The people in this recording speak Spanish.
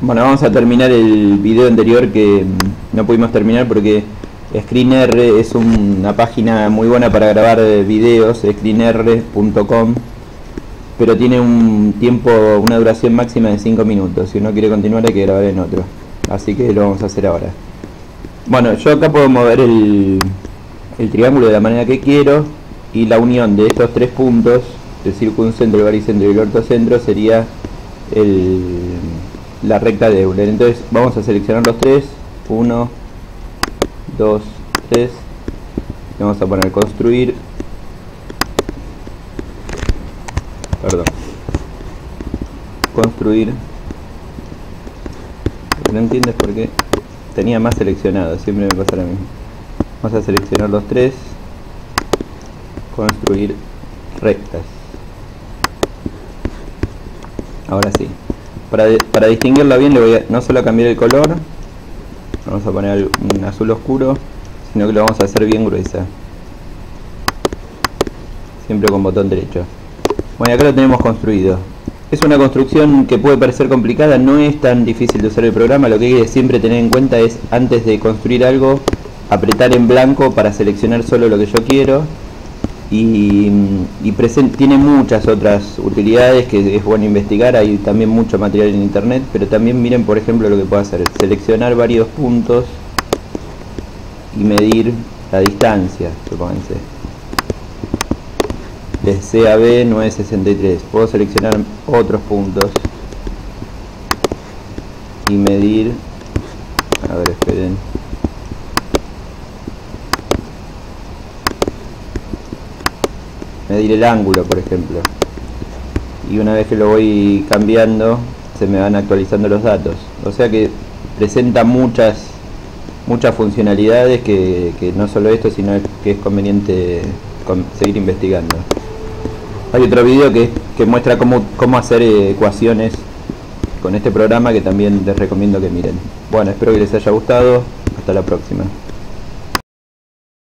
Bueno, vamos a terminar el video anterior que mm, no pudimos terminar porque ScreenR es una página muy buena para grabar eh, videos, screenr.com, pero tiene un tiempo, una duración máxima de 5 minutos. Si uno quiere continuar hay que grabar en otro. Así que lo vamos a hacer ahora. Bueno, yo acá puedo mover el, el triángulo de la manera que quiero y la unión de estos tres puntos, el circuncentro, el baricentro y el ortocentro sería el la recta de Euler. Entonces vamos a seleccionar los tres. 1, 2, 3. Vamos a poner construir. Perdón. Construir. No entiendes por qué tenía más seleccionado. Siempre me pasa lo mismo. Vamos a seleccionar los tres. Construir rectas. Ahora sí para, distinguirla bien le voy a no solo cambiar el color, vamos a poner un azul oscuro, sino que lo vamos a hacer bien gruesa. Siempre con botón derecho. Bueno, acá lo tenemos construido. Es una construcción que puede parecer complicada, no es tan difícil de usar el programa, lo que hay que siempre tener en cuenta es antes de construir algo, apretar en blanco para seleccionar solo lo que yo quiero y, tiene muchas otras utilidades que es bueno investigar, hay también mucho material en internet, pero también miren por ejemplo lo que puedo hacer, seleccionar varios puntos y medir la distancia, supónganse. De C a B 963, puedo seleccionar otros puntos y medir, a ver esperen, medir el ángulo por ejemplo. Y una vez que lo voy cambiando se me van actualizando los datos. O sea que presenta muchas muchas funcionalidades que, no solo esto sino que es conveniente seguir investigando. Hay otro video que, que muestra cómo, cómo hacer ecuaciones con este programa que también les recomiendo que miren. Bueno espero que les haya gustado. Hasta la próxima